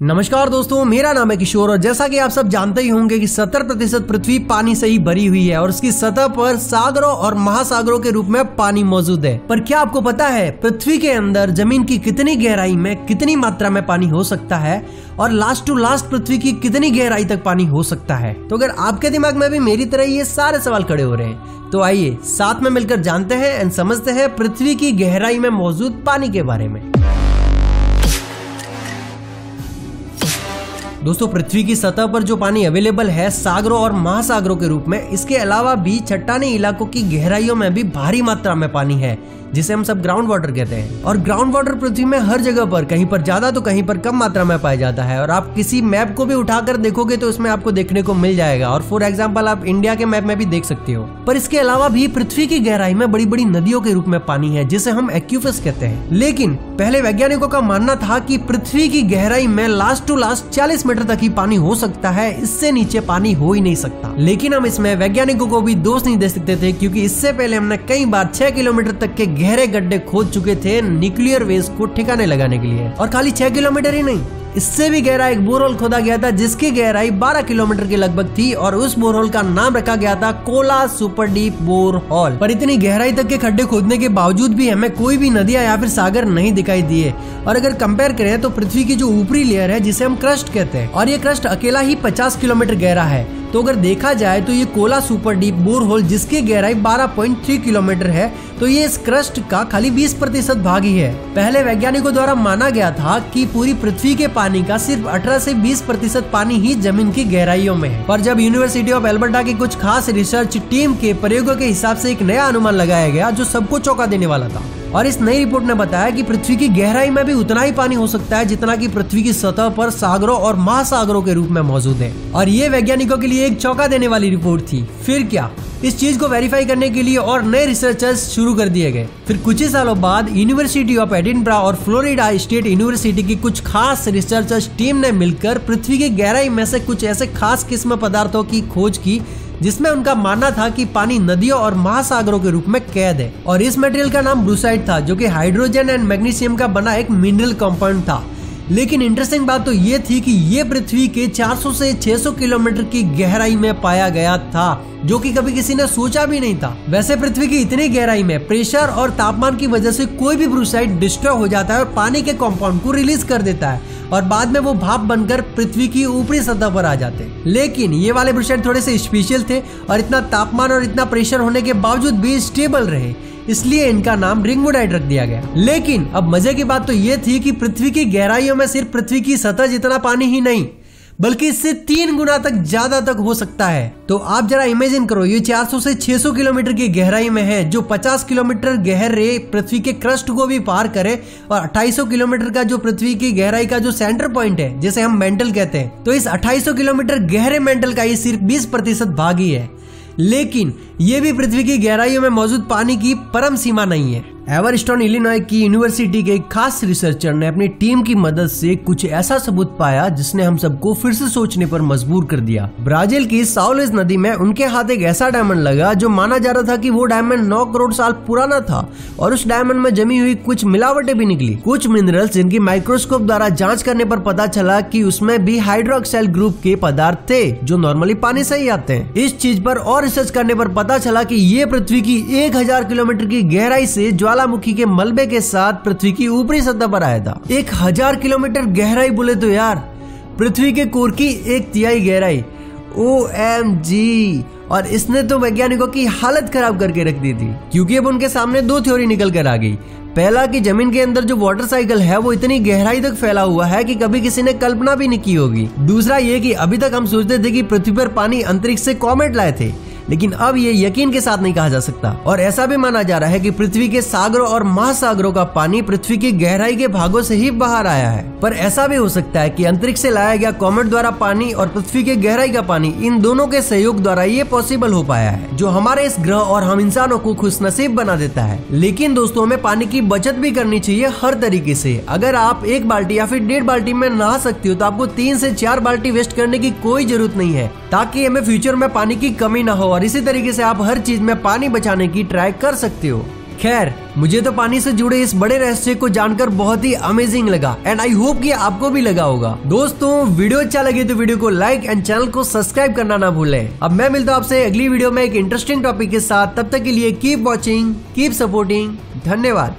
नमस्कार दोस्तों, मेरा नाम है किशोर और जैसा कि आप सब जानते ही होंगे कि 70 प्रतिशत पृथ्वी पानी से ही भरी हुई है और उसकी सतह पर सागरों और महासागरों के रूप में पानी मौजूद है। पर क्या आपको पता है, पृथ्वी के अंदर ज़मीन की कितनी गहराई में कितनी मात्रा में पानी हो सकता है और लास्ट टू लास्ट पृथ्वी की कितनी गहराई तक पानी हो सकता है? तो अगर आपके दिमाग में भी मेरी तरह ये सारे सवाल खड़े हो रहे हैं तो आइए साथ में मिलकर जानते हैं एंड समझते हैं पृथ्वी की गहराई में मौजूद पानी के बारे में। दोस्तों, पृथ्वी की सतह पर जो पानी अवेलेबल है सागरों और महासागरों के रूप में, इसके अलावा भी चट्टानी इलाकों की गहराइयों में भी भारी मात्रा में पानी है, जिसे हम सब ग्राउंड वाटर कहते हैं। और ग्राउंड वाटर पृथ्वी में हर जगह पर, कहीं पर ज़्यादा तो कहीं पर कम मात्रा में पाया जाता है। और आप किसी मैप को भी उठाकर देखोगे तो इसमें आपको देखने को मिल जाएगा। और फॉर एग्ज़ाम्पल आप इंडिया के मैप में भी देख सकते हो। पर इसके अलावा भी पृथ्वी की गहराई में बड़ी बड़ी नदियों के रूप में पानी है, जिसे हम एक्यूफस कहते हैं। लेकिन पहले वैज्ञानिकों का मानना था कि पृथ्वी की गहराई में लास्ट टू लास्ट चालीस मीटर तक ही पानी हो सकता है, इससे नीचे पानी हो ही नहीं सकता। लेकिन हम इसमें वैज्ञानिकों को भी दोष नहीं दे सकते थे, क्योंकि इससे पहले हमने कई बार छह किलोमीटर तक के गहरे गड्ढे खोद चुके थे न्यूक्लियर वेस्ट को ठिकाने लगाने के लिए। और खाली छह किलोमीटर ही नहीं इससे भी गहरा एक बोरहोल खोदा गया था, जिसकी गहराई 12 किलोमीटर के लगभग थी और उस बोरहोल का नाम रखा गया था कोला सुपर डीप बोरहोल। पर इतनी गहराई तक के खड्डे खोदने के बावजूद भी हमें कोई भी नदियाँ या फिर सागर नहीं दिखाई दिए। और अगर कंपेयर करें तो पृथ्वी की जो ऊपरी लेयर है, जिसे हम क्रस्ट कहते हैं, और ये क्रस्ट अकेला ही पचास किलोमीटर गहरा है तो अगर देखा जाए तो ये Kola super deep bore hole जिसकी गहराई 12.3 किलोमीटर है तो ये इस क्रस्ट का खाली 20 प्रतिशत भाग ही है। पहले वैज्ञानिकों द्वारा माना गया था कि पूरी पृथ्वी के पानी का सिर्फ़ 18 से 20 प्रतिशत पानी ही ज़मीन की गहराइयों में है। पर जब यूनिवर्सिटी ऑफ़ एल्बर्टा की कुछ खास रिसर्च टीम के प्रयोगों के हिसाब से एक नया अनुमान लगाया गया, जो सबको चौंका देने वाला था और इस नई रिपोर्ट ने बताया कि पृथ्वी की गहराई में भी उतना ही पानी हो सकता है जितना कि पृथ्वी की सतह पर सागरों और महासागरों के रूप में मौजूद है। और ये वैज्ञानिकों के लिए एक चौका देने वाली रिपोर्ट थी। फिर क्या? इस चीज़ को वेरीफाई करने के लिए और नए रिसर्चर्स शुरू कर दिए गए। फिर कुछ ही सालों बाद यूनिवर्सिटी ऑफ़ एडिनब्रा और फ्लोरिडा स्टेट यूनिवर्सिटी की कुछ खास रिसर्चर्स टीम ने मिलकर पृथ्वी की गहराई में से कुछ ऐसे खास किस्म पदार्थों की खोज की जिसमें उनका मानना था कि पानी नदियों और महासागरों के रूप में कैद है। और इस मटेरियल का नाम ब्रूसाइड था, जो कि हाइड्रोजन एंड मैग्नीशियम का बना एक मिनरल कंपाउंड था। लेकिन इंटरेस्टिंग बात तो ये थी कि ये पृथ्वी के 400 से 600 किलोमीटर की गहराई में पाया गया था। जो कि कभी किसी ने सोचा भी नहीं था। वैसे पृथ्वी की इतनी गहराई में प्रेशर और तापमान की वजह से कोई भी ब्रूसाइड डिस्ट्रॉय हो जाता है और पानी के कंपाउंड को रिलीज़ कर देता है और बाद में वो भाप बनकर पृथ्वी की ऊपरी सतह पर आ जाते हैं। लेकिन ये वाले ब्रूसाइड थोड़े से स्पेशल थे और इतना तापमान और इतना प्रेशर होने के बावजूद भी स्टेबल रहे। इसलिए इनका नाम रिंगवुडाइट रख दिया गया। लेकिन अब मज़े की बात तो ये थी कि पृथ्वी की गहराइयों में सिर्फ़ पृथ्वी की सतह जितना पानी ही नहीं बल्कि इससे तीन गुना तक ज़्यादा तक हो सकता है। तो आप जरा इमेजिन करो, ये 400 से 600 किलोमीटर की गहराई में है, जो 50 किलोमीटर गहरे पृथ्वी के क्रस्ट को भी पार करे और 2800 किलोमीटर का जो पृथ्वी की गहराई का जो सेंटर पॉइंट है, जिसे हम मेंटल कहते हैं तो इस 2800 किलोमीटर गहरे मेंटल का ये सिर्फ़ 20 प्रतिशत भाग ही है। लेकिन ये भी पृथ्वी की गहराइयों में मौजूद पानी की परम सीमा नहीं है। एवरस्टोन, इलिनॉय की यूनिवर्सिटी के एक खास रिसर्चर ने अपनी टीम की मदद से कुछ ऐसा सबूत पाया जिसने हम सबको फिर से सोचने पर मजबूर कर दिया। ब्राज़ील की साउलेज नदी में उनके हाथ एक ऐसा डायमंड लगा जो माना जा रहा था कि वो डायमंड 9 करोड़ साल पुराना था और उस डायमंड में जमी हुई कुछ मिलावटें भी निकली। कुछ मिनरल्स जिनकी माइक्रोस्कोप द्वारा जाँच करने पर पता चला की उसमें भी हाइड्रोक्साइल ग्रुप के पदार्थ थे, जो नॉर्मली पानी से ही आते हैं। इस चीज़ पर और रिसर्च करने पर पता चला की ये पृथ्वी की एक हज़ार किलोमीटर की गहराई से ज्वाला ज्वालामुखी के मलबे के साथ पृथ्वी की ऊपरी सतह पर आया था। एक हज़ार किलोमीटर गहराई बोले तो यार। पृथ्वी के कोर की एक तिहाई गहराई। ओ एम जी और इसने तो वैज्ञानिकों की हालत खराब करके रख दी थी। क्योंकि अब उनके सामने दो थ्योरी निकल कर आ गई। पहला कि ज़मीन के अंदर जो वाटर साइकिल है, वो इतनी गहराई तक फैला हुआ है कि कभी किसी ने कल्पना भी नहीं की होगी। दूसरा ये कि अभी तक हम सोचते थे कि पृथ्वी पर पानी अंतरिक्ष से कॉमेट लाए थे। लेकिन अब ये यकीन के साथ नहीं कहा जा सकता। और ऐसा भी माना जा रहा है कि पृथ्वी के सागरों और महासागरों का पानी पृथ्वी की गहराई के भागों से ही बाहर आया है। पर ऐसा भी हो सकता है कि अंतरिक्ष से लाया गया कॉमेट द्वारा पानी और पृथ्वी की गहराई का पानी इन दोनों के सहयोग द्वारा ये पॉसिबल हो पाया है, जो हमारे इस ग्रह और हम इंसानों को खुश नसीब बना देता है। लेकिन दोस्तों, हमें पानी की बचत भी करनी चाहिए हर तरीके से। अगर आप एक बाल्टी या फिर डेढ़ बाल्टी में नहा सकती हो तो आपको तीन से चार बाल्टी वेस्ट करने की कोई ज़रूरत नहीं है, ताकि हमें फ्यूचर में पानी की कमी ना हो। और इसी तरीके से आप हर चीज़ में पानी बचाने की ट्राई कर सकते हो। खैर, मुझे तो पानी से जुड़े इस बड़े रहस्य को जानकर बहुत ही अमेजिंग लगा एंड आई होप कि आपको भी लगा होगा। दोस्तों, वीडियो अच्छा लगे तो वीडियो को लाइक एंड चैनल को सब्सक्राइब करना ना भूलें। अब मैं मिलता हूँ आपसे अगली वीडियो में एक इंटरेस्टिंग टॉपिक के साथ। तब तक के लिए कीप वॉचिंग कीप सपोर्टिंग धन्यवाद।